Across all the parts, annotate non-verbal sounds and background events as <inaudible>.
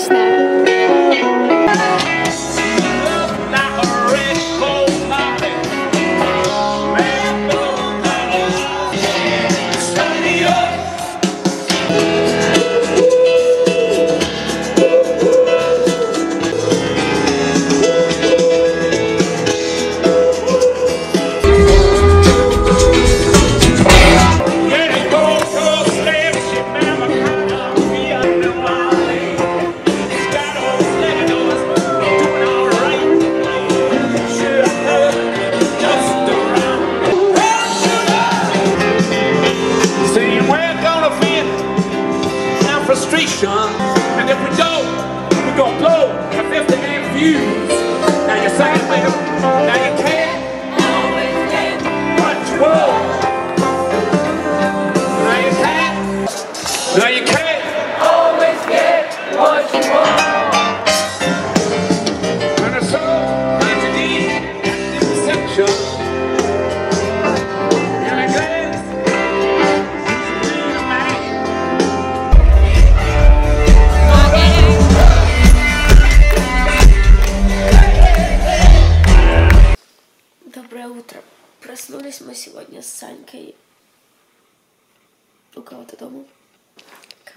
touch that.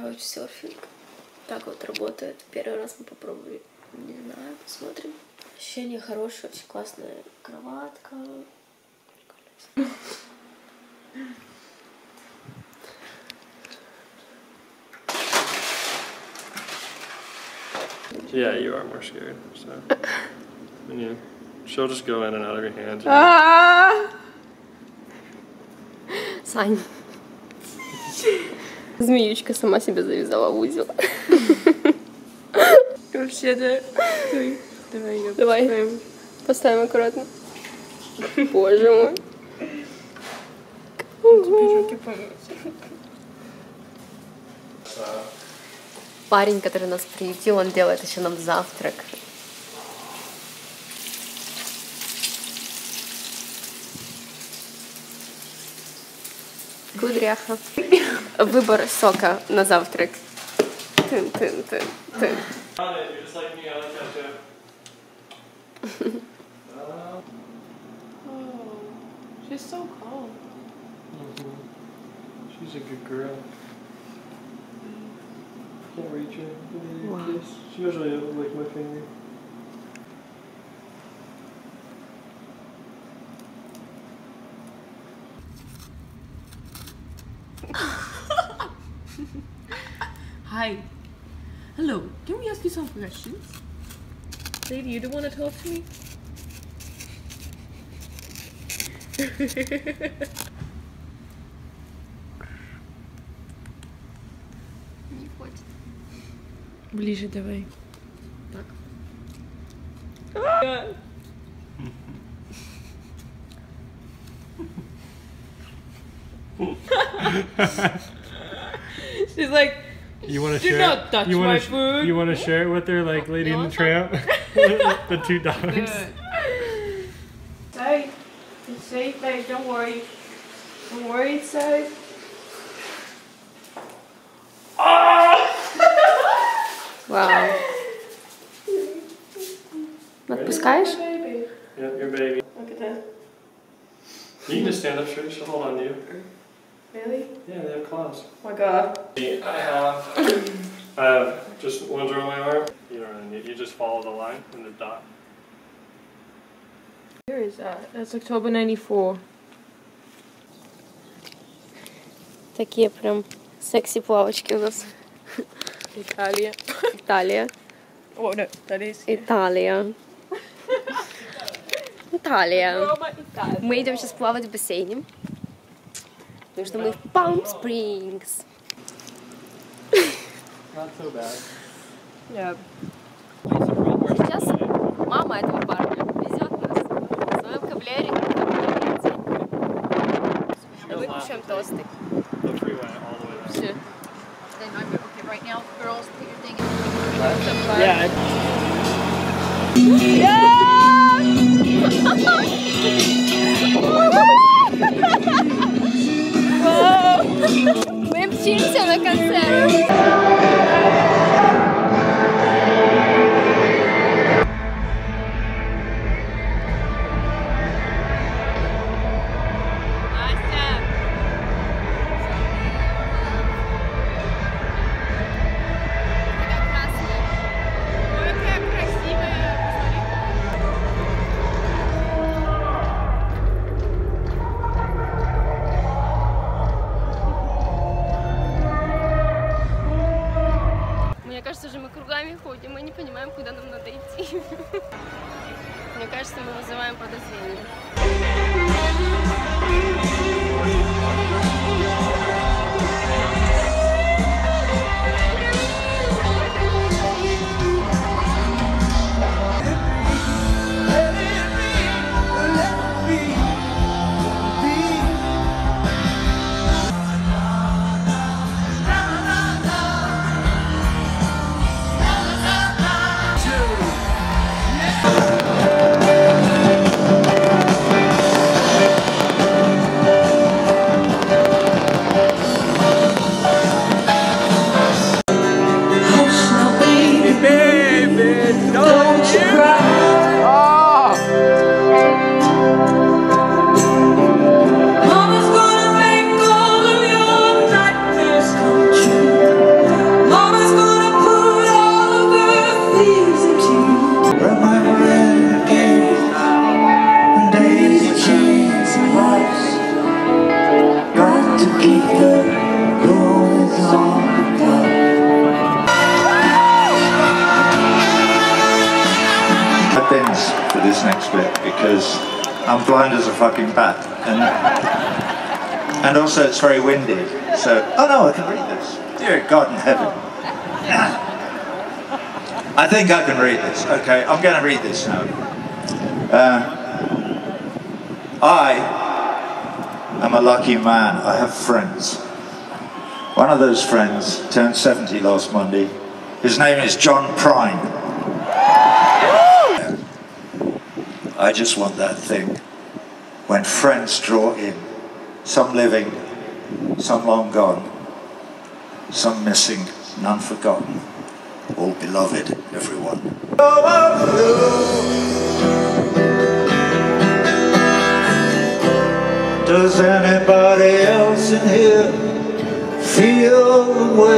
Каучсерфинг. Так вот работает. Первый раз мы попробовали. Не знаю, посмотрим. Ощущение хорошее, очень классная кроватка. Yeah, you are more scared. So, and you, she'll just go in and out of your hands. <laughs> Сань. Змеючка сама себе завязала в узел. Вообще-то... Ой, Давай ее Давай. поставим. Поставим аккуратно. Боже мой. Тебе руки помыть. Парень, который нас приютил, он делает еще нам завтрак. Кудряха. Wybór soka na zawtrek. Tym, tym, tym, tym. <laughs> Oh, she's so calm. Mm-hmm. She's a good girl. Mm. Can't reach usually like my finger. Hi. Hello. Can we ask you some questions? Lady, you don't want to talk to me? Не <laughs> хочет. Ближе давай. Так. <laughs> She's like, You want to Do share? not touch you wanna my sh- food. You want to share it with her, like Lady and No. the Tramp, <laughs> the two dogs. Hey, it's safe, babe. Don't worry. Don't worry, it's <laughs> safe. Вау. Отпускаешь? Baby. Yep, your baby. Look at that. You can just stand up straight. She'll hold on to you. Really? Yeah, they have claws. Oh my god. I have. I have just ones around my arm. You don't really need. You just follow the line and the dot. Where is that? That's October 94. Такие прям секси-плавочки у нас. Italia. Италия. Oh no, that is. Италия. Италия. Roma, Italia. Мы идем сейчас плавать в бассейне. Потому что мы в Palm Springs. Not so bad. Yeah. Сейчас мама этого парня везет нас в своем кавалере. Выпущем тосты. The freeway all the way down. Все. Then Мы кругами ходим, мы не понимаем, куда нам надо идти. <laughs> Мне кажется, мы вызываем подозрение. I'm blind as a fucking bat and and also it's very windy. So oh no, I can read this. Dear God in heaven. <coughs> I think I can read this. Okay, I'm going to read this now. Uh, I am a lucky man. I have friends. One of those friends turned 70 last Monday. His name is John Prine. I just want that thing when friends draw in, some living, some long gone, some missing, none forgotten all beloved, everyone. Does anybody else in here feel the way?